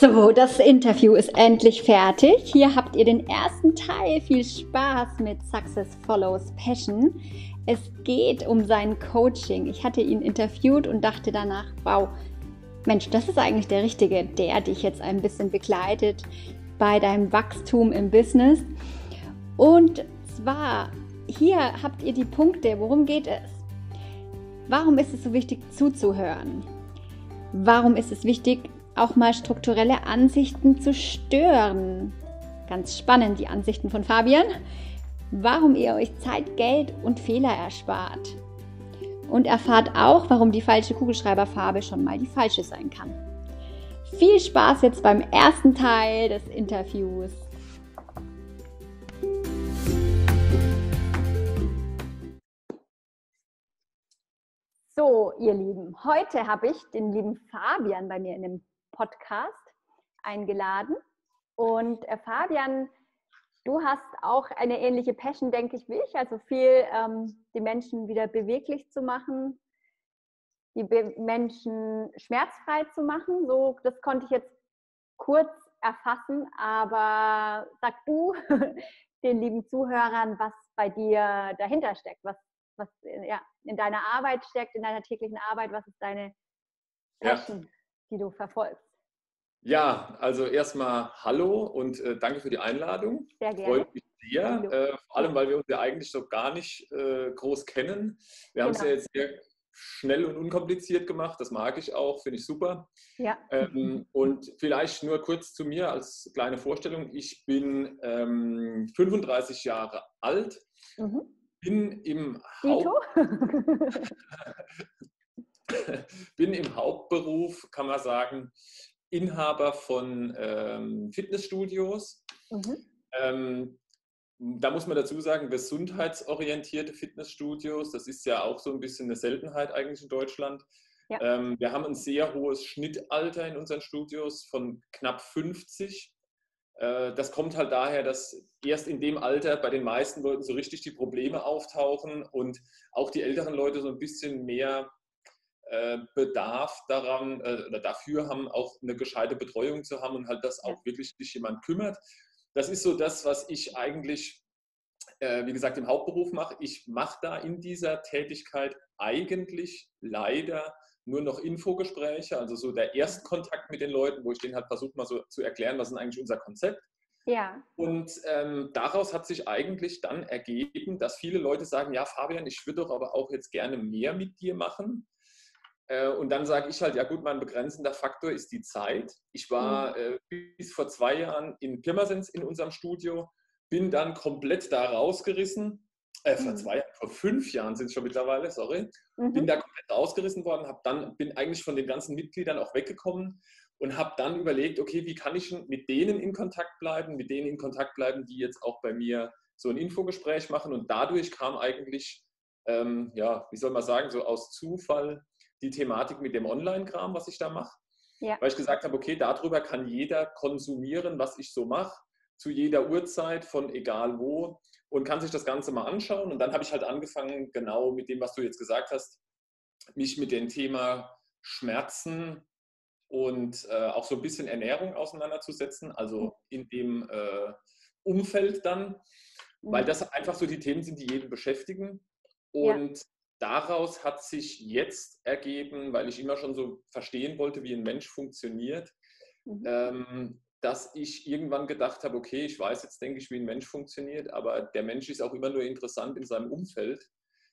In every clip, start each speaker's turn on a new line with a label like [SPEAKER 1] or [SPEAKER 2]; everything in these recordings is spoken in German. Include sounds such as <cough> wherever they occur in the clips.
[SPEAKER 1] So, das Interview ist endlich fertig. Hier habt ihr den ersten Teil. Viel Spaß mit Success Follows Passion. Es geht um sein Coaching. Ich hatte ihn interviewt und dachte danach, wow, Mensch, das ist eigentlich der Richtige, der dich jetzt ein bisschen begleitet bei deinem Wachstum im Business. Und zwar, hier habt ihr die Punkte. Worum geht es? Warum ist es so wichtig zuzuhören? Warum ist es wichtig, auch mal strukturelle Ansichten zu stören? Ganz spannend, die Ansichten von Fabian. Warum ihr euch Zeit, Geld und Fehler erspart. Und erfahrt auch, warum die falsche Kugelschreiberfarbe schon mal die falsche sein kann. Viel Spaß jetzt beim ersten Teil des Interviews. So, ihr Lieben, heute habe ich den lieben Fabian bei mir in dem Podcast eingeladen. Und äh, Fabian, du hast auch eine ähnliche Passion, denke ich, wie ich, also viel ähm, die Menschen wieder beweglich zu machen, die Be Menschen schmerzfrei zu machen. So, das konnte ich jetzt kurz erfassen, aber sag du <laughs> den lieben Zuhörern, was bei dir dahinter steckt, was was ja, in deiner Arbeit steckt, in deiner täglichen Arbeit? Was ist deine Passion, ja. Die du verfolgst?
[SPEAKER 2] Ja, also erstmal Hallo und äh, danke für die Einladung.
[SPEAKER 1] Sehr gerne. Freut mich
[SPEAKER 2] sehr, äh, vor allem weil wir uns ja eigentlich so gar nicht äh, groß kennen. Wir genau. haben es ja jetzt sehr schnell und unkompliziert gemacht, das mag ich auch, finde ich super.
[SPEAKER 1] Ja.
[SPEAKER 2] Ähm, und vielleicht nur kurz zu mir als kleine Vorstellung. Ich bin ähm, 35 Jahre alt. Mhm bin im, Haupt <laughs> <laughs> bin im Hauptberuf, kann man sagen, Inhaber von ähm, Fitnessstudios. Mhm. Ähm, da muss man dazu sagen, gesundheitsorientierte Fitnessstudios, das ist ja auch so ein bisschen eine Seltenheit eigentlich in Deutschland. Ja. Ähm, wir haben ein sehr hohes Schnittalter in unseren Studios von knapp 50. Äh, das kommt halt daher, dass erst in dem Alter bei den meisten Leuten so richtig die Probleme auftauchen und auch die älteren Leute so ein bisschen mehr Bedarf daran äh, oder dafür haben, auch eine gescheite Betreuung zu haben und halt, dass auch wirklich sich jemand kümmert. Das ist so das, was ich eigentlich, wie gesagt, im Hauptberuf mache. Ich mache da in dieser Tätigkeit eigentlich leider nur noch Infogespräche, also so der Erstkontakt mit den Leuten, wo ich denen halt versuche mal so zu erklären, was ist eigentlich unser Konzept.
[SPEAKER 1] Ja.
[SPEAKER 2] Und ähm, daraus hat sich eigentlich dann ergeben, dass viele Leute sagen, ja Fabian, ich würde doch aber auch jetzt gerne mehr mit dir machen. Äh, und dann sage ich halt, ja gut, mein begrenzender Faktor ist die Zeit. Ich war mhm. äh, bis vor zwei Jahren in Pirmasens in unserem Studio, bin dann komplett da rausgerissen äh, vor mhm. zwei, vor fünf Jahren sind es schon mittlerweile, sorry, mhm. bin da komplett rausgerissen worden, habe dann, bin eigentlich von den ganzen Mitgliedern auch weggekommen und habe dann überlegt, okay, wie kann ich mit denen in Kontakt bleiben, mit denen in Kontakt bleiben, die jetzt auch bei mir so ein Infogespräch machen und dadurch kam eigentlich, ähm, ja, wie soll man sagen, so aus Zufall die Thematik mit dem Online-Kram, was ich da mache. Ja. Weil ich gesagt habe, okay, darüber kann jeder konsumieren, was ich so mache, zu jeder Uhrzeit, von egal wo und kann sich das Ganze mal anschauen. Und dann habe ich halt angefangen, genau mit dem, was du jetzt gesagt hast, mich mit dem Thema Schmerzen und äh, auch so ein bisschen Ernährung auseinanderzusetzen, also mhm. in dem äh, Umfeld dann, weil mhm. das einfach so die Themen sind, die jeden beschäftigen. Und. Daraus hat sich jetzt ergeben, weil ich immer schon so verstehen wollte, wie ein Mensch funktioniert, mhm. ähm, dass ich irgendwann gedacht habe, okay, ich weiß jetzt, denke ich, wie ein Mensch funktioniert, aber der Mensch ist auch immer nur interessant in seinem Umfeld.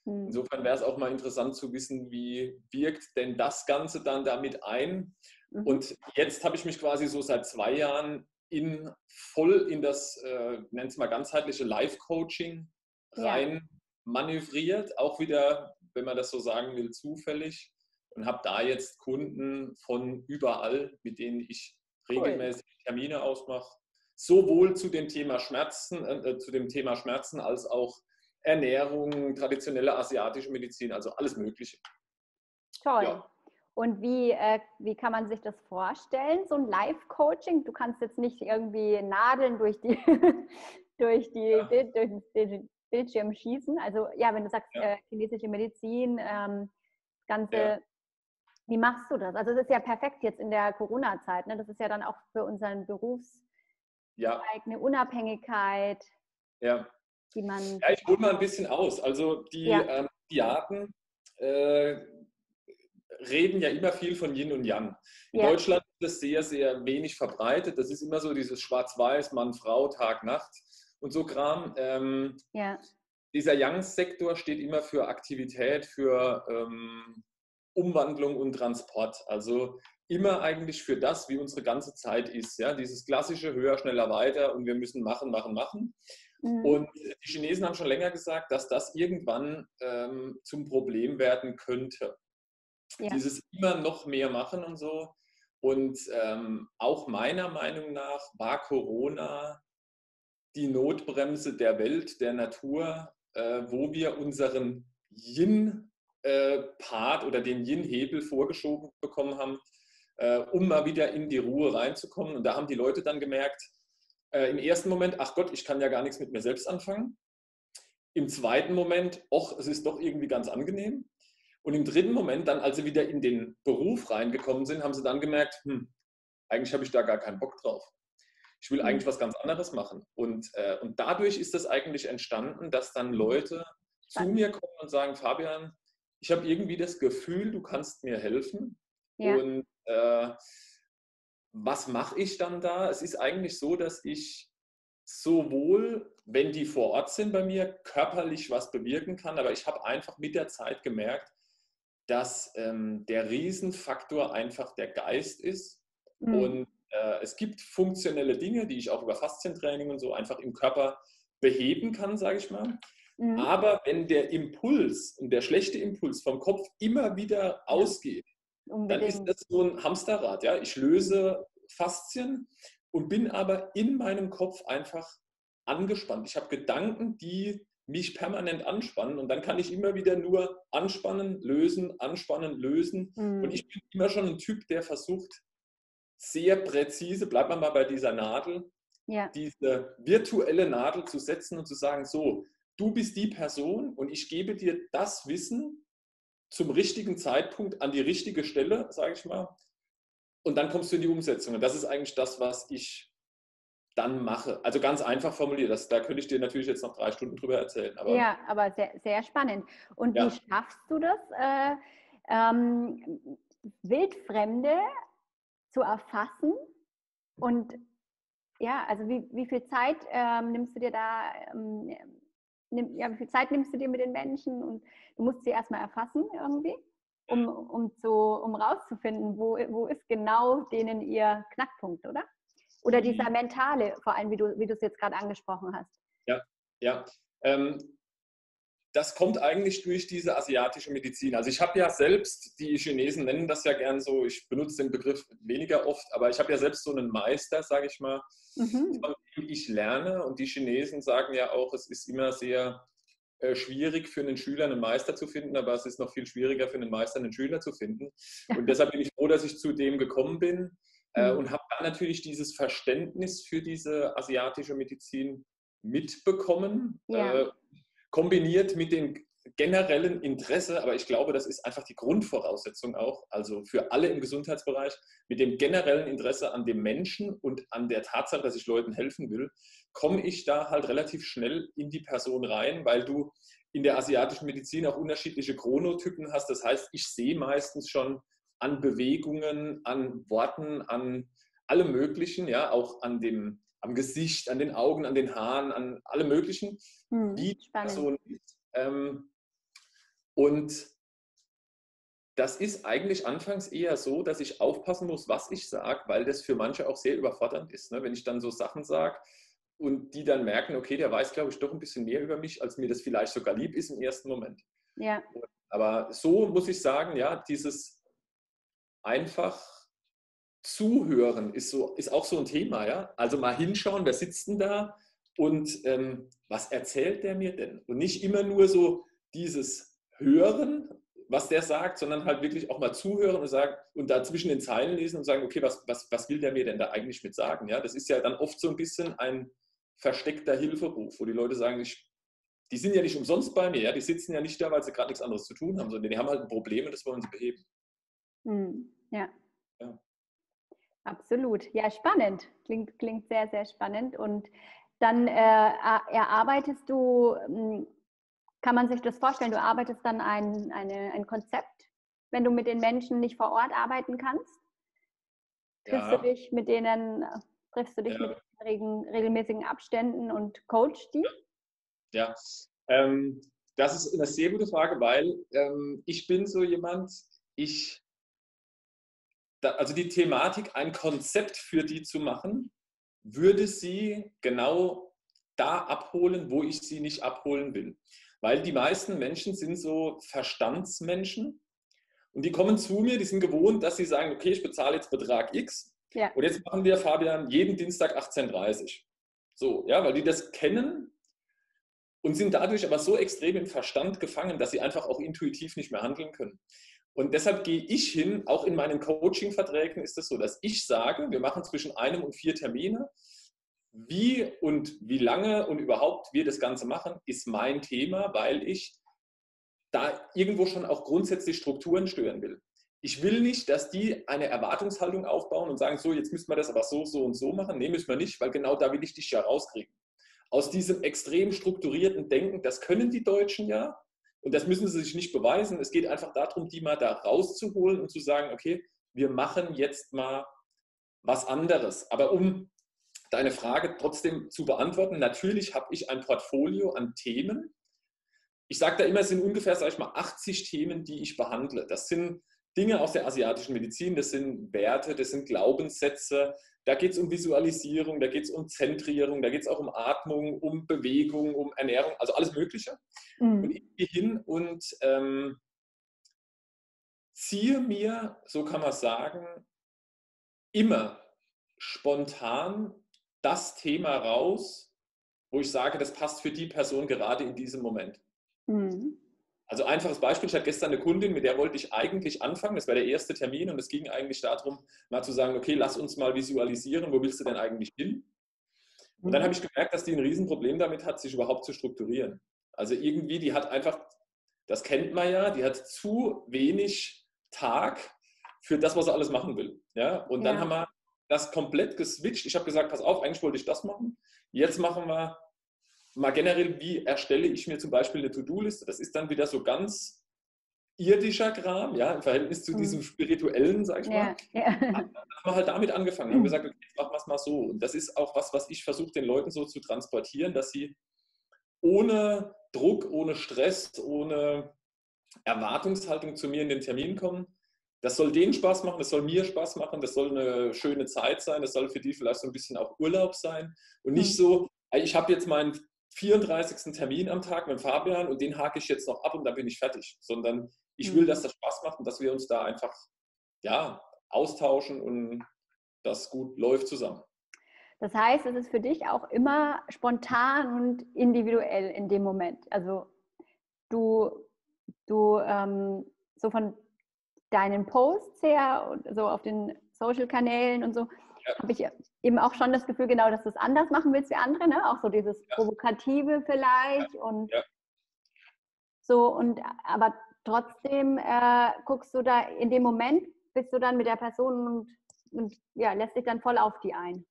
[SPEAKER 2] Hm. Insofern wäre es auch mal interessant zu wissen, wie wirkt denn das Ganze dann damit ein. Mhm. Und jetzt habe ich mich quasi so seit zwei Jahren in, voll in das, äh, nennt es mal ganzheitliche Live-Coaching rein ja. manövriert. Auch wieder, wenn man das so sagen will, zufällig. Und habe da jetzt Kunden von überall, mit denen ich regelmäßig Termine ausmache, sowohl zu dem Thema Schmerzen, äh, äh, zu dem Thema Schmerzen als auch Ernährung, traditionelle asiatische Medizin, also alles Mögliche.
[SPEAKER 1] Toll. Ja. Und wie, äh, wie kann man sich das vorstellen, so ein Live-Coaching? Du kannst jetzt nicht irgendwie Nadeln durch die, <laughs> durch die, ja. durch den Bildschirm schießen. Also ja, wenn du sagst, ja. äh, chinesische Medizin, ähm, Ganze Wie machst du das? Also es ist ja perfekt jetzt in der Corona-Zeit. Ne? Das ist ja dann auch für unseren Berufs ja. eine Unabhängigkeit,
[SPEAKER 2] ja. die man. Ja, ich hole mal ein bisschen aus. Also die ja. ähm, Diaten äh, reden ja immer viel von Yin und Yang. In ja. Deutschland ist das sehr, sehr wenig verbreitet. Das ist immer so dieses Schwarz-Weiß, Mann, Frau, Tag, Nacht und so Kram. Ähm, ja. Dieser Yang-Sektor steht immer für Aktivität, für ähm, Umwandlung und Transport. Also immer eigentlich für das, wie unsere ganze Zeit ist. Ja? Dieses klassische höher, schneller, weiter und wir müssen machen, machen, machen. Mhm. Und die Chinesen haben schon länger gesagt, dass das irgendwann ähm, zum Problem werden könnte. Ja. Dieses immer noch mehr machen und so. Und ähm, auch meiner Meinung nach war Corona die Notbremse der Welt, der Natur, äh, wo wir unseren Yin-Part äh, oder den Yin-Hebel vorgeschoben bekommen haben, äh, um mal wieder in die Ruhe reinzukommen. Und da haben die Leute dann gemerkt, äh, im ersten Moment, ach Gott, ich kann ja gar nichts mit mir selbst anfangen. Im zweiten Moment, ach, es ist doch irgendwie ganz angenehm. Und im dritten Moment, dann, als sie wieder in den Beruf reingekommen sind, haben sie dann gemerkt, hm, eigentlich habe ich da gar keinen Bock drauf. Ich will eigentlich hm. was ganz anderes machen. Und, äh, und dadurch ist das eigentlich entstanden, dass dann Leute zu mir kommen und sagen, Fabian, ich habe irgendwie das Gefühl, du kannst mir helfen. Ja. Und äh, was mache ich dann da? Es ist eigentlich so, dass ich sowohl, wenn die vor Ort sind bei mir, körperlich was bewirken kann, aber ich habe einfach mit der Zeit gemerkt, dass ähm, der Riesenfaktor einfach der Geist ist. Mhm. Und äh, es gibt funktionelle Dinge, die ich auch über Faszientraining und so einfach im Körper beheben kann, sage ich mal. Mhm. Aber wenn der Impuls und der schlechte Impuls vom Kopf immer wieder ausgeht, Unbedingt. dann ist das so ein Hamsterrad. Ja? Ich löse Faszien und bin aber in meinem Kopf einfach angespannt. Ich habe Gedanken, die mich permanent anspannen und dann kann ich immer wieder nur anspannen, lösen, anspannen, lösen. Mhm. Und ich bin immer schon ein Typ, der versucht, sehr präzise, bleibt man mal bei dieser Nadel, ja. diese virtuelle Nadel zu setzen und zu sagen, so, du bist die Person und ich gebe dir das Wissen, zum richtigen Zeitpunkt an die richtige Stelle, sage ich mal. Und dann kommst du in die Umsetzung. Und das ist eigentlich das, was ich dann mache. Also ganz einfach formuliert, das, da könnte ich dir natürlich jetzt noch drei Stunden drüber erzählen.
[SPEAKER 1] Aber ja, aber sehr, sehr spannend. Und ja. wie schaffst du das, äh, ähm, Wildfremde zu erfassen? Und ja, also wie, wie viel Zeit ähm, nimmst du dir da ähm, nimm, ja, wie viel Zeit nimmst du dir mit den Menschen und du musst sie erstmal erfassen irgendwie, um, um, zu, um rauszufinden, wo, wo ist genau denen ihr Knackpunkt, oder? Oder dieser mhm. mentale, vor allem wie du, wie du es jetzt gerade angesprochen hast.
[SPEAKER 2] Ja, ja. Ähm, das kommt eigentlich durch diese asiatische Medizin. Also ich habe ja selbst, die Chinesen nennen das ja gern so, ich benutze den Begriff weniger oft, aber ich habe ja selbst so einen Meister, sage ich mal, mhm. von dem ich lerne. Und die Chinesen sagen ja auch, es ist immer sehr äh, schwierig für einen Schüler einen Meister zu finden, aber es ist noch viel schwieriger für einen Meister einen Schüler zu finden. Und deshalb bin ich froh, dass ich zu dem gekommen bin äh, mhm. und habe dann natürlich dieses Verständnis für diese asiatische Medizin mitbekommen. Ja. Äh, kombiniert mit dem generellen Interesse, aber ich glaube, das ist einfach die Grundvoraussetzung auch, also für alle im Gesundheitsbereich, mit dem generellen Interesse an dem Menschen und an der Tatsache, dass ich Leuten helfen will, komme ich da halt relativ schnell in die Person rein, weil du in der asiatischen Medizin auch unterschiedliche Chronotypen hast. Das heißt, ich sehe meistens schon an Bewegungen, an Worten, an allem Möglichen, ja, auch an dem am Gesicht, an den Augen, an den Haaren, an alle möglichen, hm, wie die Person ist. Ähm, und das ist eigentlich anfangs eher so, dass ich aufpassen muss, was ich sage, weil das für manche auch sehr überfordernd ist. Ne? Wenn ich dann so Sachen sage und die dann merken, okay, der weiß, glaube ich, doch ein bisschen mehr über mich, als mir das vielleicht sogar lieb ist im ersten Moment. Ja. Aber so muss ich sagen, ja, dieses einfach Zuhören ist, so, ist auch so ein Thema. Ja? Also mal hinschauen, wer sitzt denn da und ähm, was erzählt der mir denn? Und nicht immer nur so dieses Hören, was der sagt, sondern halt wirklich auch mal zuhören und sagen und da zwischen den Zeilen lesen und sagen, okay, was, was, was will der mir denn da eigentlich mit sagen? Ja, das ist ja dann oft so ein bisschen ein versteckter Hilferuf, wo die Leute sagen, ich, die sind ja nicht umsonst bei mir, ja, die sitzen ja nicht da, weil sie gerade nichts anderes zu tun haben, sondern die haben halt ein Problem und das wollen sie beheben.
[SPEAKER 1] Hm, ja. ja. Absolut. Ja, spannend. Klingt, klingt sehr, sehr spannend. Und dann äh, erarbeitest du, hm, kann man sich das vorstellen, du arbeitest dann ein, eine, ein Konzept, wenn du mit den Menschen nicht vor Ort arbeiten kannst? Triffst ja. du dich mit denen, triffst du dich ja. mit regen, regelmäßigen Abständen und coach die?
[SPEAKER 2] Ja, ähm, das ist eine sehr gute Frage, weil ähm, ich bin so jemand, ich, da, also die Thematik, ein Konzept für die zu machen, würde sie genau da abholen, wo ich sie nicht abholen will. Weil die meisten Menschen sind so Verstandsmenschen und die kommen zu mir, die sind gewohnt, dass sie sagen, okay, ich bezahle jetzt Betrag X ja. und jetzt machen wir, Fabian, jeden Dienstag 18.30 Uhr. So, ja, weil die das kennen und sind dadurch aber so extrem im Verstand gefangen, dass sie einfach auch intuitiv nicht mehr handeln können. Und deshalb gehe ich hin, auch in meinen Coaching-Verträgen ist es so, dass ich sage, wir machen zwischen einem und vier Termine. Wie und wie lange und überhaupt wir das Ganze machen, ist mein Thema, weil ich da irgendwo schon auch grundsätzlich Strukturen stören will. Ich will nicht, dass die eine Erwartungshaltung aufbauen und sagen, so, jetzt müssen wir das aber so, so und so machen. Nee, müssen wir nicht, weil genau da will ich dich ja rauskriegen. Aus diesem extrem strukturierten Denken, das können die Deutschen ja, und das müssen sie sich nicht beweisen. Es geht einfach darum, die mal da rauszuholen und zu sagen, okay, wir machen jetzt mal was anderes. Aber um deine Frage trotzdem zu beantworten, natürlich habe ich ein Portfolio an Themen. Ich sage da immer, es sind ungefähr, sage ich mal, 80 Themen, die ich behandle. Das sind Dinge aus der asiatischen Medizin, das sind Werte, das sind Glaubenssätze, da geht es um Visualisierung, da geht es um Zentrierung, da geht es auch um Atmung, um Bewegung, um Ernährung, also alles Mögliche. Mhm. Und ich gehe hin und ähm, ziehe mir, so kann man sagen, immer spontan das Thema raus, wo ich sage, das passt für die Person gerade in diesem Moment. Mhm. Also einfaches Beispiel, ich hatte gestern eine Kundin, mit der wollte ich eigentlich anfangen, das war der erste Termin und es ging eigentlich darum, mal zu sagen, okay, lass uns mal visualisieren, wo willst du denn eigentlich hin? Und dann mhm. habe ich gemerkt, dass die ein Riesenproblem damit hat, sich überhaupt zu strukturieren. Also irgendwie, die hat einfach, das kennt man ja, die hat zu wenig Tag für das, was er alles machen will. Ja? Und ja. dann haben wir das komplett geswitcht. Ich habe gesagt, pass auf, eigentlich wollte ich das machen. Jetzt machen wir mal generell, wie erstelle ich mir zum Beispiel eine To-Do-Liste? Das ist dann wieder so ganz irdischer Kram, ja, im Verhältnis zu mhm. diesem spirituellen, sag ich mal. Ja, ja. Dann haben wir halt damit angefangen, haben gesagt, okay, jetzt machen wir es mal so. Und das ist auch was, was ich versuche, den Leuten so zu transportieren, dass sie ohne Druck, ohne Stress, ohne Erwartungshaltung zu mir in den Termin kommen. Das soll denen Spaß machen, das soll mir Spaß machen, das soll eine schöne Zeit sein, das soll für die vielleicht so ein bisschen auch Urlaub sein und nicht mhm. so, ich habe jetzt meinen 34. Termin am Tag mit Fabian und den hake ich jetzt noch ab und dann bin ich fertig. Sondern ich will, dass mhm. das Spaß macht und dass wir uns da einfach ja, austauschen und das gut läuft zusammen.
[SPEAKER 1] Das heißt, es ist für dich auch immer spontan und individuell in dem Moment. Also du, du ähm, so von deinen Posts her, so auf den Social-Kanälen und so. Habe ich eben auch schon das Gefühl, genau, dass du es anders machen willst wie andere, ne? Auch so dieses ja. Provokative vielleicht ja. und so und aber trotzdem äh, guckst du da in dem Moment, bist du dann mit der Person und, und ja, lässt dich dann voll auf die ein.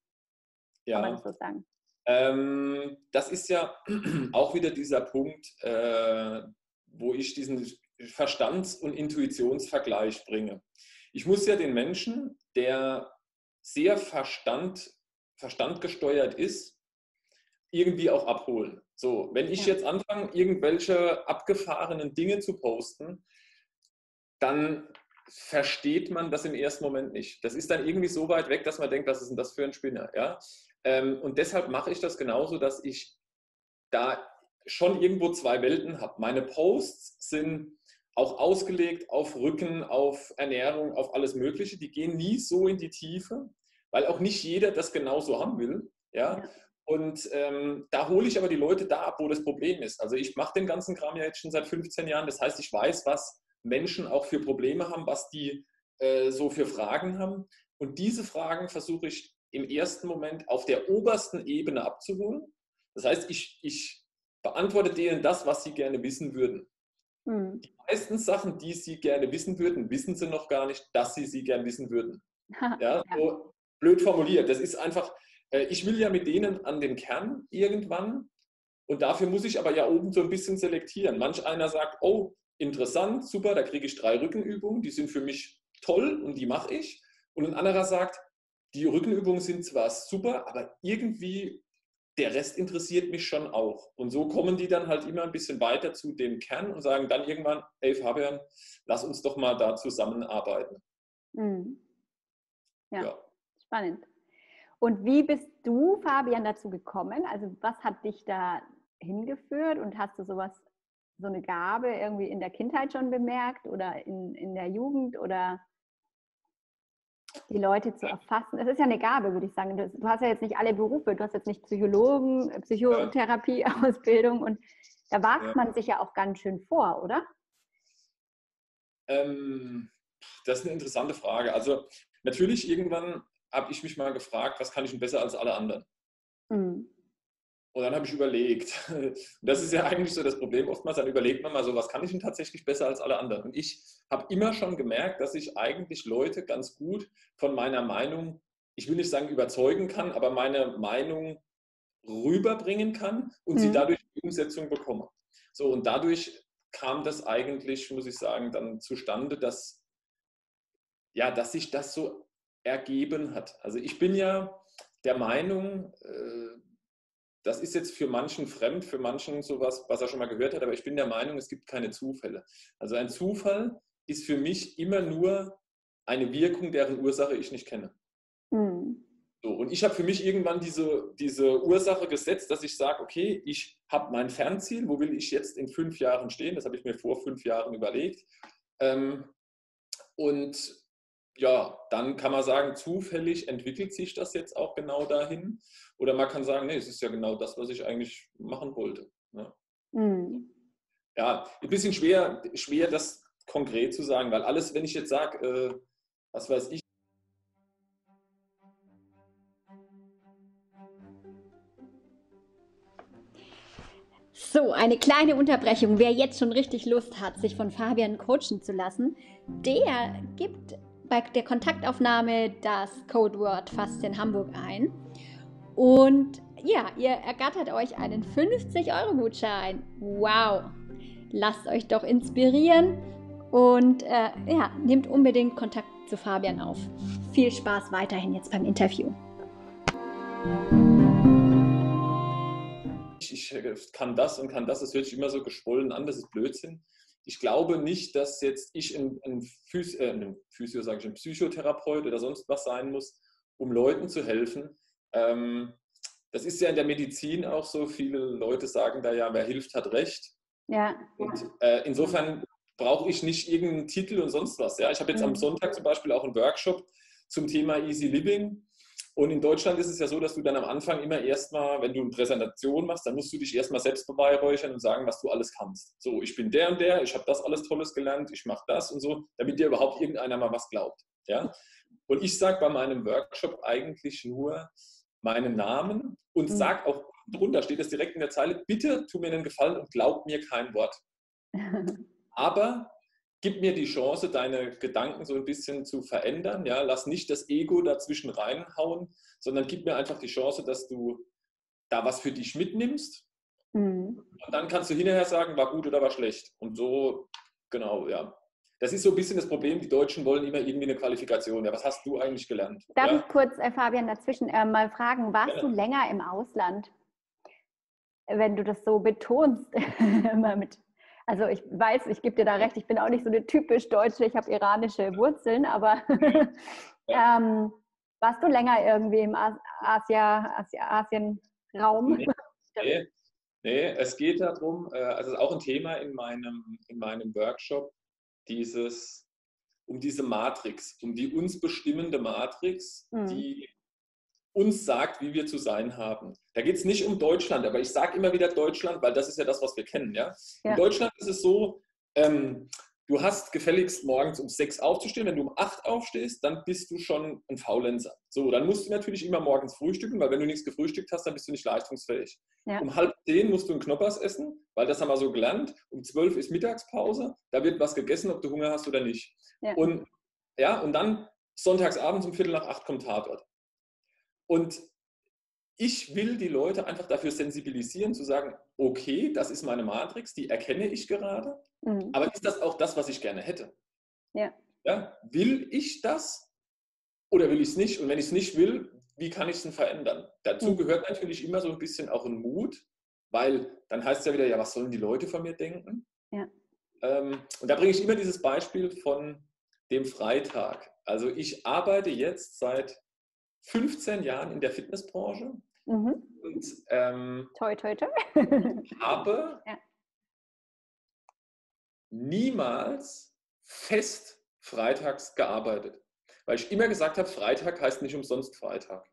[SPEAKER 2] Ja. Kann man das so sagen. Ähm, das ist ja <clears throat> auch wieder dieser Punkt, äh, wo ich diesen Verstands- und Intuitionsvergleich bringe. Ich muss ja den Menschen, der sehr Verstand, verstandgesteuert ist, irgendwie auch abholen. So, wenn ich jetzt anfange, irgendwelche abgefahrenen Dinge zu posten, dann versteht man das im ersten Moment nicht. Das ist dann irgendwie so weit weg, dass man denkt, was ist denn das für ein Spinner? Ja? Ähm, und deshalb mache ich das genauso, dass ich da schon irgendwo zwei Welten habe. Meine Posts sind auch ausgelegt auf Rücken, auf Ernährung, auf alles Mögliche. Die gehen nie so in die Tiefe, weil auch nicht jeder das genauso haben will. Ja. Und ähm, da hole ich aber die Leute da ab, wo das Problem ist. Also ich mache den ganzen Kram ja jetzt schon seit 15 Jahren. Das heißt, ich weiß, was Menschen auch für Probleme haben, was die äh, so für Fragen haben. Und diese Fragen versuche ich im ersten Moment auf der obersten Ebene abzuholen. Das heißt, ich, ich beantworte denen das, was sie gerne wissen würden. Mhm. Die meisten Sachen, die sie gerne wissen würden, wissen sie noch gar nicht, dass sie sie gerne wissen würden. <laughs> ja, so blöd formuliert. Das ist einfach, äh, ich will ja mit denen an den Kern irgendwann und dafür muss ich aber ja oben so ein bisschen selektieren. Manch einer sagt, oh, interessant, super, da kriege ich drei Rückenübungen, die sind für mich toll und die mache ich. Und ein anderer sagt, die Rückenübungen sind zwar super, aber irgendwie der Rest interessiert mich schon auch. Und so kommen die dann halt immer ein bisschen weiter zu dem Kern und sagen dann irgendwann, hey Fabian, lass uns doch mal da zusammenarbeiten. Mhm.
[SPEAKER 1] Ja, ja, spannend. Und wie bist du, Fabian, dazu gekommen? Also was hat dich da hingeführt und hast du sowas, so eine Gabe irgendwie in der Kindheit schon bemerkt oder in, in der Jugend oder die Leute zu erfassen. Es ist ja eine Gabe, würde ich sagen. Du, hast ja jetzt nicht alle Berufe, du hast jetzt nicht Psychologen, Psychotherapie-Ausbildung und da wagt ja. man sich ja auch ganz schön vor, oder?
[SPEAKER 2] Ähm, das ist eine interessante Frage. Also natürlich irgendwann habe ich mich mal gefragt, was kann ich denn besser als alle anderen? Mhm. Und dann habe ich überlegt. <laughs> Das ist ja eigentlich so das Problem oftmals. Dann überlegt man mal so, was kann ich denn tatsächlich besser als alle anderen? Und ich habe immer schon gemerkt, dass ich eigentlich Leute ganz gut von meiner Meinung, ich will nicht sagen überzeugen kann, aber meine Meinung rüberbringen kann und mhm. sie dadurch in Umsetzung bekomme. So, und dadurch kam das eigentlich, muss ich sagen, dann zustande, dass, ja, dass sich das so ergeben hat. Also ich bin ja der Meinung, äh, das ist jetzt für manchen fremd, für manchen sowas, was er schon mal gehört hat, aber ich bin der Meinung, es gibt keine Zufälle. Also ein Zufall ist für mich immer nur eine Wirkung, deren Ursache ich nicht kenne. Mhm. So, und ich habe für mich irgendwann diese, diese Ursache gesetzt, dass ich sage, okay, ich habe mein Fernziel, wo will ich jetzt in fünf Jahren stehen? Das habe ich mir vor fünf Jahren überlegt. Ähm, und ja, dann kann man sagen, zufällig entwickelt sich das jetzt auch genau dahin. Oder man kann sagen, nee, es ist ja genau das, was ich eigentlich machen wollte. Ne? Mhm. Ja, ein bisschen schwer, schwer, das konkret zu sagen, weil alles, wenn ich jetzt sage, äh, was weiß ich,
[SPEAKER 1] So, eine kleine Unterbrechung. Wer jetzt schon richtig Lust hat, sich von Fabian coachen zu lassen, der gibt bei der Kontaktaufnahme das Codewort Faszien Hamburg ein. Und ja, ihr ergattert euch einen 50-Euro-Gutschein. Wow! Lasst euch doch inspirieren und äh, ja, nehmt unbedingt Kontakt zu Fabian auf. Viel Spaß weiterhin jetzt beim Interview.
[SPEAKER 2] Ich, ich kann das und kann das, das hört sich immer so geschwollen an, das ist Blödsinn ich glaube nicht, dass jetzt ich ein, ein, Physio, äh, ein Physio, sage ich, ein Psychotherapeut oder sonst was sein muss, um Leuten zu helfen. Ähm, das ist ja in der Medizin auch so. Viele Leute sagen da ja, wer hilft, hat Recht. Ja. Und äh, insofern brauche ich nicht irgendeinen Titel und sonst was. Ja? Ich habe jetzt mhm. am Sonntag zum Beispiel auch einen Workshop zum Thema Easy Living. Und in Deutschland ist es ja so, dass du dann am Anfang immer erstmal, wenn du eine Präsentation machst, dann musst du dich erstmal selbst beweihräuchern und sagen, was du alles kannst. So, ich bin der und der, ich habe das alles Tolles gelernt, ich mache das und so, damit dir überhaupt irgendeiner mal was glaubt. Ja? Und ich sage bei meinem Workshop eigentlich nur meinen Namen und mhm. sage auch drunter, steht es direkt in der Zeile, bitte tu mir einen Gefallen und glaub mir kein Wort. <laughs> Aber gib mir die Chance, deine Gedanken so ein bisschen zu verändern. Ja? Lass nicht das Ego dazwischen reinhauen, sondern gib mir einfach die Chance, dass du da was für dich mitnimmst. Mhm. Und dann kannst du hinterher sagen, war gut oder war schlecht. Und so, genau, ja. Das ist so ein bisschen das Problem, die Deutschen wollen immer irgendwie eine Qualifikation. Ja, was hast du eigentlich gelernt?
[SPEAKER 1] Darf
[SPEAKER 2] ja?
[SPEAKER 1] ich kurz, äh, Fabian, dazwischen äh, mal fragen, warst ja. du länger im Ausland? Wenn du das so betonst, <laughs> immer mit also ich weiß, ich gebe dir da recht, ich bin auch nicht so eine typisch Deutsche, ich habe iranische Wurzeln, aber <laughs> ja. ähm, warst du länger irgendwie im Asia, Asia, Asienraum?
[SPEAKER 2] Nee, nee, nee, es geht darum, äh, also auch ein Thema in meinem, in meinem Workshop, dieses, um diese Matrix, um die uns bestimmende Matrix, mhm. die uns sagt, wie wir zu sein haben. Da geht es nicht um Deutschland, aber ich sage immer wieder Deutschland, weil das ist ja das, was wir kennen. Ja? ja. In Deutschland ist es so, ähm, du hast gefälligst morgens um sechs aufzustehen. Wenn du um acht aufstehst, dann bist du schon ein Faulenzer. So, dann musst du natürlich immer morgens frühstücken, weil wenn du nichts gefrühstückt hast, dann bist du nicht leistungsfähig. Ja. Um halb zehn musst du einen Knoppers essen, weil das haben wir so gelernt. Um zwölf ist Mittagspause, da wird was gegessen, ob du Hunger hast oder nicht. Ja. Und, ja, und dann sonntagsabends um Viertel nach acht kommt Tatort. Und ich will die Leute einfach dafür sensibilisieren, zu sagen, okay, das ist meine Matrix, die erkenne ich gerade, mhm. aber ist das auch das, was ich gerne hätte? Ja. ja will ich das oder will ich es nicht? Und wenn ich es nicht will, wie kann ich es denn verändern? Dazu mhm. gehört natürlich immer so ein bisschen auch ein Mut, weil dann heißt es ja wieder, ja, was sollen die Leute von mir denken? Ja. Ähm, und da bringe ich immer dieses Beispiel von dem Freitag. Also ich arbeite jetzt seit 15 Jahren in der Fitnessbranche mhm. und ähm,
[SPEAKER 1] toi, toi, toi. <laughs>
[SPEAKER 2] habe ja. niemals fest freitags gearbeitet. Weil ich immer gesagt habe, Freitag heißt nicht umsonst Freitag.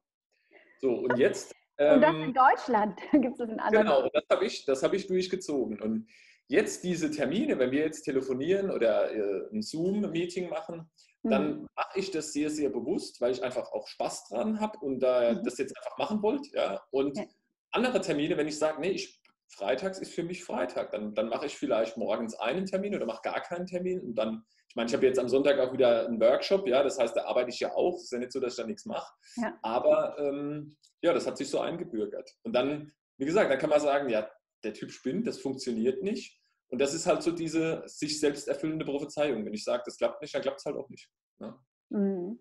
[SPEAKER 2] So, und <laughs> jetzt.
[SPEAKER 1] Ähm, und das in Deutschland <laughs> gibt es in anderen.
[SPEAKER 2] Genau, das habe ich, hab ich durchgezogen. Und jetzt diese Termine, wenn wir jetzt telefonieren oder äh, ein Zoom-Meeting machen, dann mhm. mache ich das sehr, sehr bewusst, weil ich einfach auch Spaß dran habe und äh, mhm. das jetzt einfach machen wollte. Ja? Und ja. andere Termine, wenn ich sage, nee, ich, freitags ist für mich Freitag, dann, dann mache ich vielleicht morgens einen Termin oder mache gar keinen Termin und dann, ich meine, ich habe jetzt am Sonntag auch wieder einen Workshop, ja, das heißt, da arbeite ich ja auch, es ist ja nicht so, dass ich da nichts mache, ja. aber ähm, ja, das hat sich so eingebürgert. Und dann, wie gesagt, dann kann man sagen, ja, der Typ spinnt, das funktioniert nicht. Und das ist halt so diese sich selbst erfüllende Prophezeiung. Wenn ich sage, das klappt nicht, dann klappt es halt auch nicht. Ne?
[SPEAKER 1] Mhm.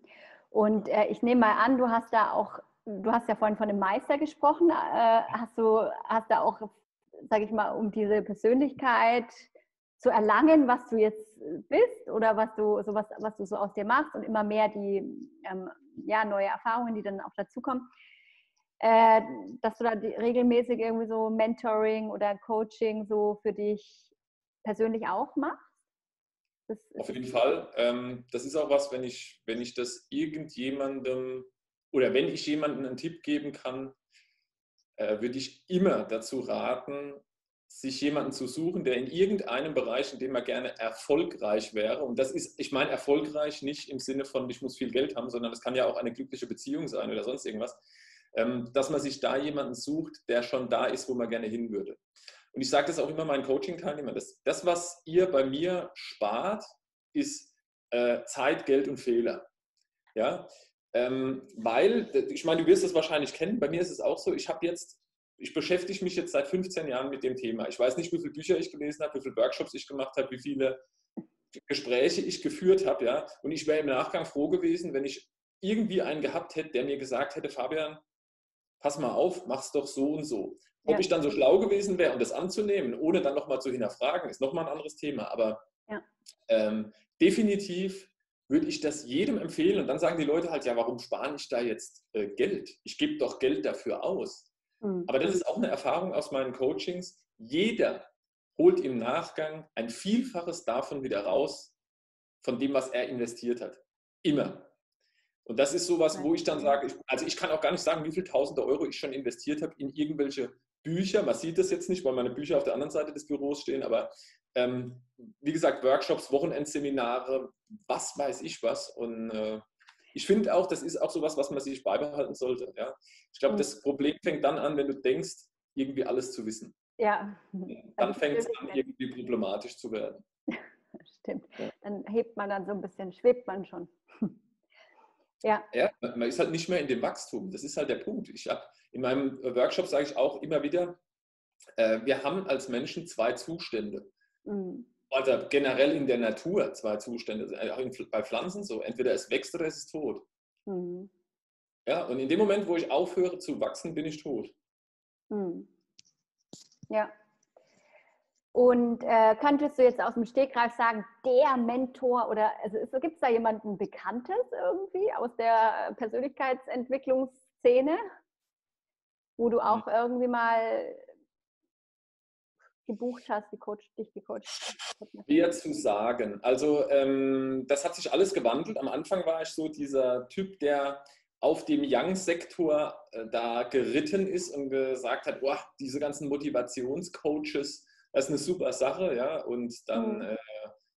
[SPEAKER 1] Und äh, ich nehme mal an, du hast da auch, du hast ja vorhin von einem Meister gesprochen. Äh, hast du hast da auch, sage ich mal, um diese Persönlichkeit zu erlangen, was du jetzt bist oder was du so was, was du so aus dir machst und immer mehr die ähm, ja, neue Erfahrungen, die dann auch dazukommen, äh, dass du da regelmäßig irgendwie so Mentoring oder Coaching so für dich persönlich auch machst?
[SPEAKER 2] Auf jeden Fall. Ähm, das ist auch was, wenn ich, wenn ich das irgendjemandem oder wenn ich jemandem einen Tipp geben kann, äh, würde ich immer dazu raten, sich jemanden zu suchen, der in irgendeinem Bereich, in dem er gerne erfolgreich wäre, und das ist, ich meine erfolgreich nicht im Sinne von, ich muss viel Geld haben, sondern es kann ja auch eine glückliche Beziehung sein oder sonst irgendwas, ähm, dass man sich da jemanden sucht, der schon da ist, wo man gerne hin würde. Und ich sage das auch immer meinen Coaching-Teilnehmern, das, das, was ihr bei mir spart, ist äh, Zeit, Geld und Fehler. Ja, ähm, weil, ich meine, du wirst es wahrscheinlich kennen, bei mir ist es auch so, ich habe jetzt, ich beschäftige mich jetzt seit 15 Jahren mit dem Thema. Ich weiß nicht, wie viele Bücher ich gelesen habe, wie viele Workshops ich gemacht habe, wie viele Gespräche ich geführt habe, ja. Und ich wäre im Nachgang froh gewesen, wenn ich irgendwie einen gehabt hätte, der mir gesagt hätte, Fabian, pass mal auf, mach's doch so und so. Ob ja. ich dann so schlau gewesen wäre, um das anzunehmen, ohne dann nochmal zu hinterfragen, ist nochmal ein anderes Thema. Aber ja. ähm, definitiv würde ich das jedem empfehlen. Und dann sagen die Leute halt, ja, warum spare ich da jetzt äh, Geld? Ich gebe doch Geld dafür aus. Mhm. Aber das ist auch eine Erfahrung aus meinen Coachings. Jeder holt im Nachgang ein Vielfaches davon wieder raus, von dem, was er investiert hat. Immer. Und das ist sowas, wo ich dann sage, also ich kann auch gar nicht sagen, wie viele tausende Euro ich schon investiert habe in irgendwelche Bücher. Man sieht das jetzt nicht, weil meine Bücher auf der anderen Seite des Büros stehen, aber ähm, wie gesagt, Workshops, Wochenendseminare, was weiß ich was. Und äh, ich finde auch, das ist auch sowas, was man sich beibehalten sollte. Ja? Ich glaube, das Problem fängt dann an, wenn du denkst, irgendwie alles zu wissen.
[SPEAKER 1] Ja.
[SPEAKER 2] Dann also fängt es an, irgendwie problematisch zu werden. <laughs>
[SPEAKER 1] Stimmt. Dann hebt man dann so ein bisschen, schwebt man schon. <laughs>
[SPEAKER 2] Ja. ja. Man ist halt nicht mehr in dem Wachstum. Das ist halt der Punkt. Ich habe in meinem Workshop sage ich auch immer wieder, äh, wir haben als Menschen zwei Zustände. Mhm. Also generell in der Natur zwei Zustände, auch in, bei Pflanzen so. Entweder es wächst oder es ist tot. Mhm. Ja, und in dem Moment, wo ich aufhöre zu wachsen, bin ich tot. Mhm.
[SPEAKER 1] Ja. Und äh, könntest du jetzt aus dem Stegreif sagen, der Mentor oder also gibt es da jemanden Bekanntes irgendwie aus der Persönlichkeitsentwicklungsszene, wo du auch irgendwie mal gebucht hast, gecoacht, dich gecoacht hast?
[SPEAKER 2] Schwer zu sagen. Also ähm, das hat sich alles gewandelt. Am Anfang war ich so dieser Typ, der auf dem Young-Sektor äh, da geritten ist und gesagt hat, oh, diese ganzen Motivationscoaches, das ist eine super Sache, ja. Und dann mhm. äh,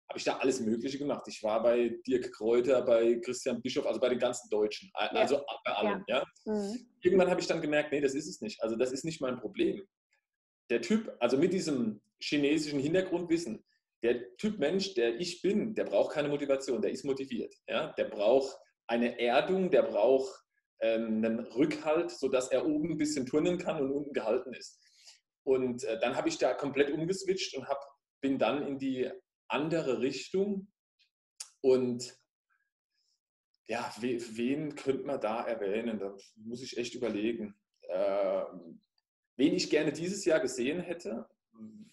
[SPEAKER 2] habe ich da alles Mögliche gemacht. Ich war bei Dirk Kräuter, bei Christian Bischof, also bei den ganzen Deutschen, also ja. bei allen. Ja. ja? Mhm. Irgendwann habe ich dann gemerkt, nee, das ist es nicht. Also das ist nicht mein Problem. Der Typ, also mit diesem chinesischen Hintergrundwissen, der Typ Mensch, der ich bin, der braucht keine Motivation, der ist motiviert. Ja? Der braucht eine Erdung, der braucht ähm, einen Rückhalt, sodass er oben ein bisschen turnen kann und unten gehalten ist. Und äh, dann habe ich da komplett umgeswitcht und hab, bin dann in die andere Richtung. Und ja, we, wen könnte man da erwähnen? Da muss ich echt überlegen. Äh, wen ich gerne dieses Jahr gesehen hätte,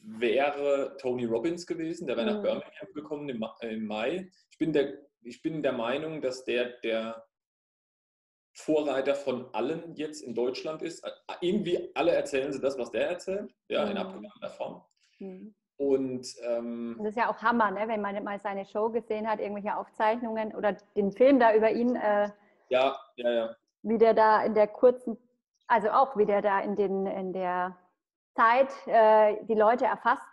[SPEAKER 2] wäre Tony Robbins gewesen. Der wäre nach mhm. Birmingham gekommen im, im Mai. Ich bin, der, ich bin der Meinung, dass der der Vorreiter von allen jetzt in Deutschland ist. Irgendwie alle erzählen sie das, was der erzählt, ja, in mhm. abgewandelter Form. Mhm. Und
[SPEAKER 1] ähm, das ist ja auch Hammer, ne? wenn man mal seine Show gesehen hat, irgendwelche Aufzeichnungen oder den Film da über ihn. Äh,
[SPEAKER 2] ja, ja, ja.
[SPEAKER 1] Wie der da in der kurzen, also auch wie der da in, den, in der Zeit äh, die Leute erfasst.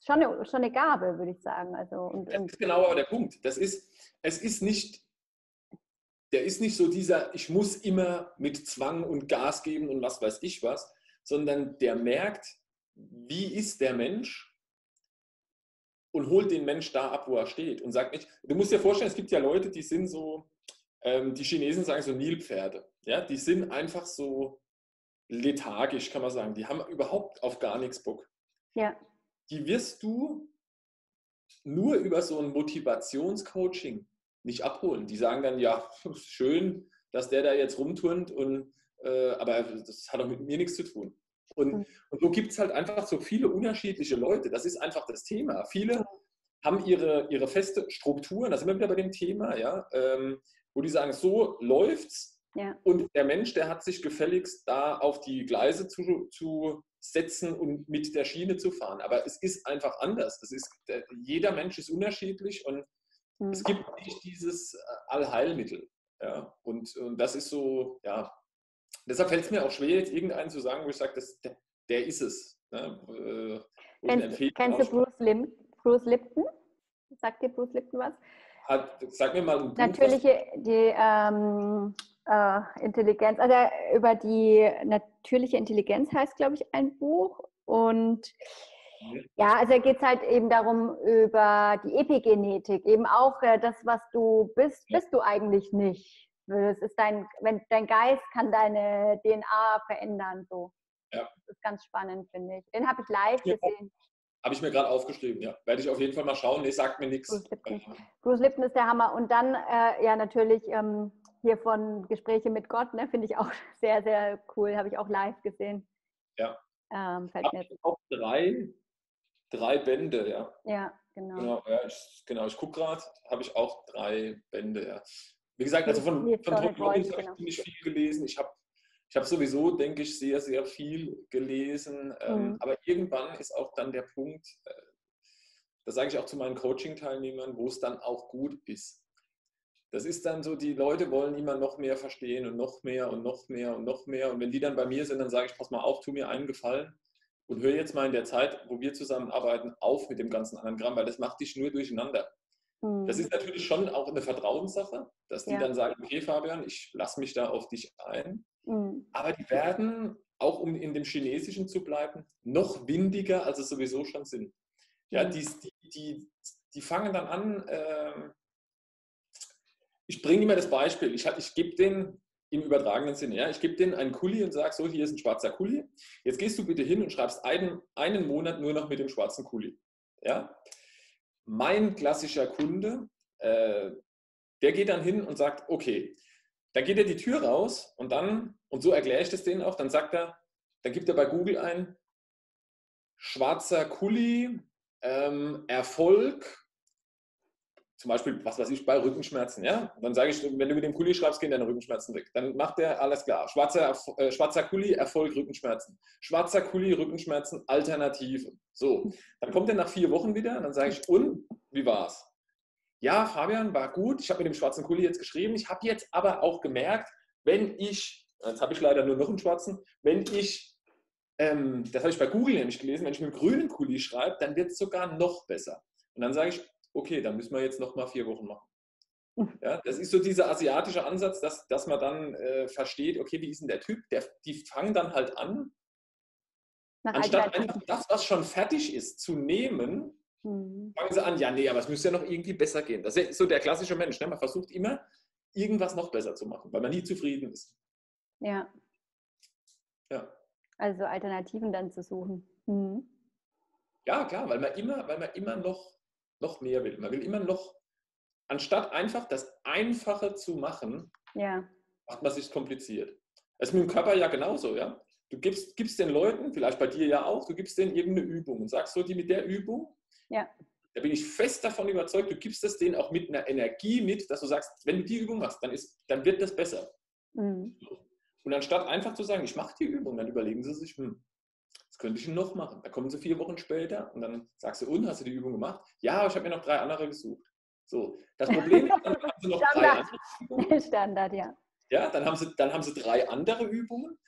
[SPEAKER 1] Schon eine, schon eine Gabe, würde ich sagen. Also,
[SPEAKER 2] und, das ist genau aber der Punkt. Das ist, es ist nicht, der ist nicht so dieser, ich muss immer mit Zwang und Gas geben und was weiß ich was, sondern der merkt, wie ist der Mensch und holt den Mensch da ab, wo er steht und sagt nicht, du musst dir vorstellen, es gibt ja Leute, die sind so, ähm, die Chinesen sagen so Nilpferde, ja, die sind einfach so lethargisch, kann man sagen. Die haben überhaupt auf gar nichts Bock.
[SPEAKER 1] Ja.
[SPEAKER 2] Die wirst du nur über so ein Motivationscoaching nicht abholen. Die sagen dann, ja, <laughs> schön, dass der da jetzt rumturnt, und, äh, aber das hat auch mit mir nichts zu tun. Und, mhm. und so gibt es halt einfach so viele unterschiedliche Leute. Das ist einfach das Thema. Viele haben ihre, ihre feste Strukturen, da sind wir wieder bei dem Thema, ja, ähm, wo die sagen, so läuft's, ja. Und der Mensch, der hat sich gefälligst da auf die Gleise zu, zu setzen und mit der Schiene zu fahren. Aber es ist einfach anders. Das ist, jeder Mensch ist unterschiedlich und mhm. es gibt nicht dieses äh, Allheilmittel. Ja? Und, und das ist so, ja, deshalb fällt es mir auch schwer, jetzt irgendeinen zu sagen, wo ich sage, das, der, der ist es.
[SPEAKER 1] Ne? Äh, kennst, kennst du Bruce, Lim, Bruce Lipton? Sagt dir Bruce Lipton was?
[SPEAKER 2] Hat, sag mir mal ein
[SPEAKER 1] Buch, Natürliche, die, ähm, äh, Intelligenz, also über die natürliche Intelligenz heißt, glaube ich, ein Buch. Und ja, also geht es halt eben darum, über die Epigenetik, eben auch äh, das, was du bist, bist du eigentlich nicht. Es ist dein, wenn dein Geist kann deine DNA verändern, so. Ja. Das ist ganz spannend, finde ich. Den habe ich live ja. gesehen.
[SPEAKER 2] Habe ich mir gerade aufgeschrieben, ja. Werde ich auf jeden Fall mal schauen. Nee, sagt mir nichts.
[SPEAKER 1] Bruce Lipton. Bruce Lipton ist der Hammer. Und dann, äh, ja, natürlich ähm, hier von Gespräche mit Gott, ne, finde ich auch <laughs> sehr, sehr cool. Habe ich auch live gesehen.
[SPEAKER 2] Ja. Ähm, fällt mir auch drei, drei Bände, ja.
[SPEAKER 1] Ja, genau.
[SPEAKER 2] Genau, ja, ich, genau, ich gucke gerade, habe ich auch drei Bände, ja. Wie gesagt, also von, von Tony Robbins habe ich genau. ziemlich viel gelesen. Ich habe ich habe sowieso, denke ich, sehr, sehr viel gelesen. Ähm, mhm. Aber irgendwann ist auch dann der Punkt, äh, das sage ich auch zu meinen Coaching-Teilnehmern, wo es dann auch gut ist das ist dann so, die Leute wollen immer noch mehr verstehen und noch mehr und noch mehr und noch mehr. Und wenn die dann bei mir sind, dann sage ich, pass mal auf, tu mir einen Gefallen und hör jetzt mal in der Zeit, wo wir zusammenarbeiten, auf mit dem ganzen Anagramm, weil das macht dich nur durcheinander. Mhm. Das ist natürlich schon auch eine Vertrauenssache, dass die ja. dann sagen, okay Fabian, ich lasse mich da auf dich ein. Mhm. Aber die werden, auch um in dem Chinesischen zu bleiben, noch windiger, als es sowieso schon sind. Ja, hm. die, die, die, fangen dann an, äh, ich bringe immer das Beispiel. Ich, ich gebe den im übertragenen Sinne, ja, ich gebe den einen Kuli und sage, so, hier ist ein schwarzer Kuli. Jetzt gehst du bitte hin und schreibst einen, einen Monat nur noch mit dem schwarzen Kuli. Ja? Mein klassischer Kunde, äh, der geht dann hin und sagt, okay, dann geht er die Tür raus und dann, und so erkläre ich das denen auch, dann sagt er, dann gibt er bei Google ein, schwarzer Kuli, ähm, Erfolg, zum Beispiel, was weiß ich, bei Rückenschmerzen, ja, dann sage ich, wenn du mit dem Kuli schreibst, gehen deine Rückenschmerzen weg. Dann macht der alles klar. Schwarzer, äh, schwarzer Kuli, Erfolg, Rückenschmerzen. Schwarzer Kuli, Rückenschmerzen, Alternative. So, dann kommt er nach vier Wochen wieder und dann sage ich, und, wie war's? Ja, Fabian, war gut. Ich habe mit dem schwarzen Kuli jetzt geschrieben. Ich habe jetzt aber auch gemerkt, wenn ich, jetzt habe ich leider nur noch einen schwarzen, wenn ich, ähm, das habe ich bei Google nämlich gelesen, wenn ich mit dem grünen Kuli schreibe, dann wird es sogar noch besser. Und dann sage ich, okay, dann müssen wir jetzt noch mal vier Wochen machen. Ja, das ist so dieser asiatische Ansatz, dass, dass man dann äh, versteht, okay, wie ist denn der Typ? Der, die fangen dann halt an, Nach anstatt einfach das, was schon fertig ist, zu nehmen, mhm. fangen sie an, ja, nee, aber es müsste ja noch irgendwie besser gehen. Das ist so der klassische Mensch. Ne? Man versucht immer, irgendwas noch besser zu machen, weil man nie zufrieden ist.
[SPEAKER 1] Ja. Ja. Also Alternativen dann zu suchen. Mhm.
[SPEAKER 2] Ja, klar, weil man immer, weil man immer noch, noch mehr will. Man will immer noch anstatt einfach das Einfache zu machen, ja. macht man sich kompliziert. Das ist mit dem Körper ja genauso, ja. Du gibst, gibst den Leuten, vielleicht bei dir ja auch, du gibst denen irgendeine Übung und sagst so, die mit der Übung, ja. da bin ich fest davon überzeugt, du gibst es denen auch mit einer Energie mit, dass du sagst, wenn du die Übung machst, dann, ist, dann wird das besser. Mhm. Und anstatt einfach zu sagen, ich mache die Übung, dann überlegen sie sich, hm, das könnte ich noch machen. Dann kommen sie vier Wochen später und dann sagst du, und, hast du die Übung gemacht? Ja, aber ich habe mir noch drei andere gesucht. So, das Problem ist, dann haben sie noch Standard. drei andere Übungen. <laughs>
[SPEAKER 1] Standard, ja.
[SPEAKER 2] Ja, dann haben sie, dann haben sie drei andere Übungen.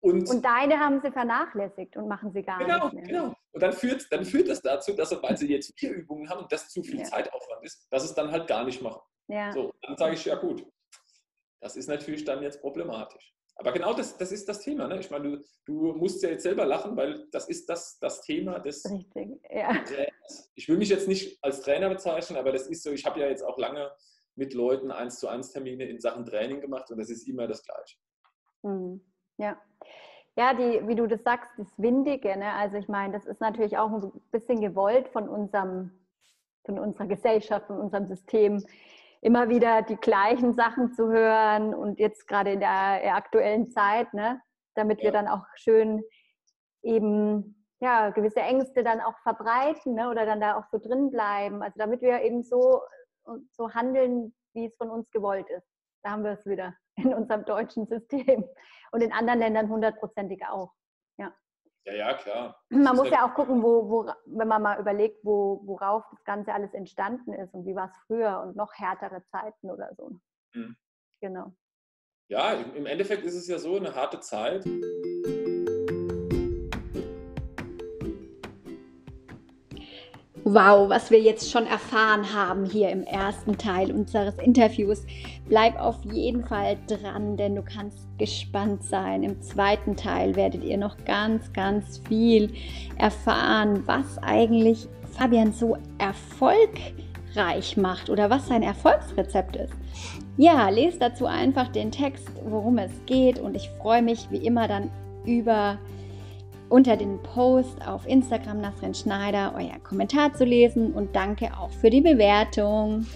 [SPEAKER 2] Und,
[SPEAKER 1] und deine haben sie vernachlässigt und machen sie gar
[SPEAKER 2] genau,
[SPEAKER 1] nicht mehr.
[SPEAKER 2] Genau, Und dann führt, dann führt das dazu, dass sie, weil sie jetzt vier Übungen haben und das zu viel ja. Zeitaufwand ist, dass sie es dann halt gar nicht machen. Ja. So, dann sage ich, ja gut, das ist natürlich dann jetzt problematisch. Aber genau das, das ist das Thema. Ne? Ich meine, du, du musst ja jetzt selber lachen, weil das ist das, das Thema des Richtig, ja. Trainers. Ich will mich jetzt nicht als Trainer bezeichnen, aber das ist so, ich habe ja jetzt auch lange mit Leuten eins zu eins Termine in Sachen Training gemacht und das ist immer das Gleiche.
[SPEAKER 1] Mhm. Ja. Ja, die, wie du das sagst, das Windige, ne? also ich meine, das ist natürlich auch ein bisschen gewollt von unserem, von unserer Gesellschaft, von unserem System immer wieder die gleichen Sachen zu hören und jetzt gerade in der aktuellen Zeit, ne, damit ja. wir dann auch schön eben ja, gewisse Ängste dann auch verbreiten ne, oder dann da auch so drin bleiben. Also damit wir eben so, so handeln, wie es von uns gewollt ist. Da haben wir es wieder in unserem deutschen System und in anderen Ländern hundertprozentig auch.
[SPEAKER 2] Ja, ja, klar.
[SPEAKER 1] Man muss ja auch gucken, wo, wo, wenn man mal überlegt, wo, worauf das Ganze alles entstanden ist und wie war es früher und noch härtere Zeiten oder so. Mhm. Genau.
[SPEAKER 2] Ja, im Endeffekt ist es ja so eine harte Zeit.
[SPEAKER 1] Wow, was wir jetzt schon erfahren haben hier im ersten Teil unseres Interviews. Bleib auf jeden Fall dran, denn du kannst gespannt sein. Im zweiten Teil werdet ihr noch ganz, ganz viel erfahren, was eigentlich Fabian so erfolgreich macht oder was sein Erfolgsrezept ist. Ja, lest dazu einfach den Text, worum es geht und ich freue mich wie immer dann über unter den Post auf Instagram Nasrin Schneider euer Kommentar zu lesen und danke auch für die Bewertung.